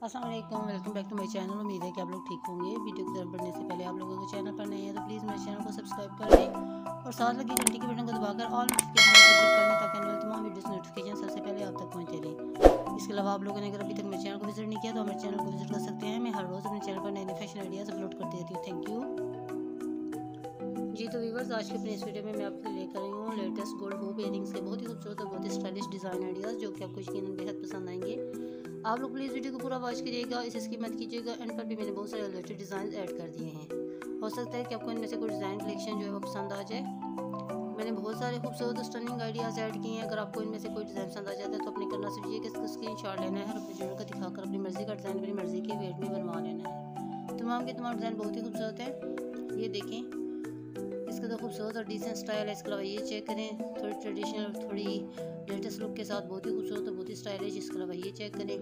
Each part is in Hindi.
अस्सलाम वालेकुम बैक टू माय चैनल उम्मीद है कि आप लोग ठीक होंगे। वीडियो की तरफ़ बढ़ने से पहले आप लोगों को चैनल पर नए है तो प्लीज़ मेरे चैनल को सब्सक्राइब कर लें और साथ लगी घंटी के बटन को दबाकर ऑल नोटिफिकेशन को क्लिक ताकि वाली तमाम वीडियोस नोटिफिकेशन सबसे पहले आप तक पहुँचे रहें। इसके अलावा आप लोगों ने अगर अभी तक मेरे चैनल को विज़िट नहीं किया तो हमारे चैनल को विज़िट कर सकते हैं। मैं हर रोज़ अपने चैनल पर नए नए फ़ैशन आइडियाज़ अपलोड करती रहती हूँ। थैंक यू जी तो वीवर्स आज के अपने इस वीडियो में मैं आपके लेकर आई हूँ लेटेस्ट गोल्ड होप इयरिंग्स के बहुत ही खूबसूरत और बहुत ही स्टाइलिश डिज़ाइन आइडियाज़ जो कि आपको यकीन बेहद पसंद आएँगे। आप लोग प्लीज़ वीडियो को पूरा वॉच कीजिएगा, इसे स्किप मत कीजिएगा एंड पर भी मैंने बहुत सारे रिलेटेड डिज़ाइन ऐड कर दिए हैं। हो सकता है कि आपको इनमें से कोई डिज़ाइन कलेक्शन जो है वो पसंद आ जाए। मैंने बहुत सारे खूबसूरत स्टनिंग आइडियाज़ ऐड किए हैं। अगर आपको इनमें से कोई डिज़ाइन पसंद आ जाता है तो अपने करना ये कि इसका स्क्रीन शॉट लेना है और अपने ज़रूर का दिखाकर अपनी मर्ज़ी का डिज़ाइन अपनी मर्ज़ी के वेट में बनवा लेना है। तमाम के तमाम डिज़ाइन बहुत ही खूबसूरत है। ये देखें। इसका तो खूबसूरत और डिसेंट स्टाइल है। इसके अलावा ये चेक करें, थोड़ी ट्रेडिशनल थोड़ी लेटेस्ट लुक के साथ बहुत ही खूबसूरत और बहुत ही स्टाइलिश इसके अलावा ये चेक करें।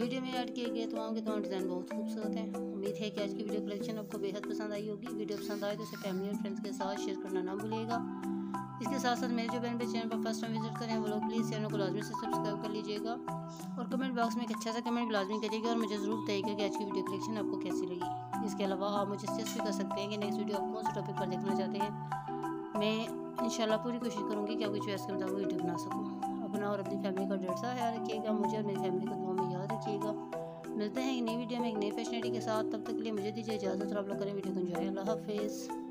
वीडियो में ऐड किए गए तमाम के तमाम डिज़ाइन बहुत खूबसूरत हैं। उम्मीद है कि आज की वीडियो कलेक्शन आपको बेहद पसंद आई होगी। वीडियो पसंद आए तो इसे फैमिली और फ्रेंड्स के साथ शेयर करना ना भूलिएगा। इसके साथ साथ मेरे जो बहन पे चैनल पर फ़र्स्ट टाइम विज़िट करें वो लोग प्लीज़ चैनल को लाजमी से सब्सक्राइब कर लीजिएगा और कमेंट बॉक्स में एक अच्छा सा कमेंट लाजमी करिएगा और मुझे ज़रूर बताइएगा कि आज की वीडियो कलेक्शन आपको कैसी लगी। इसके अलावा आप मुझे सजेस्ट भी कर सकते हैं कि नेक्स्ट वीडियो आप कौन से टॉपिक पर देखना चाहते हैं। मैं इंशाल्लाह पूरी कोशिश करूँगी कि आपकी चॉइस के मुताबिक वीडियो बना सकूँ। अपना और अपनी फैमिली का डेढ़ सा ख्याल रखिएगा, मुझे और मेरी फैमिली को दुआ में याद रखिएगा। मिलते हैं एक नई वीडियो में एक नई फैशनिटी के साथ। तब तक के लिए मुझे दीजिए इजाज़त और आप लोग करें वीडियो को एंजॉय अल्लाह हाफिज़।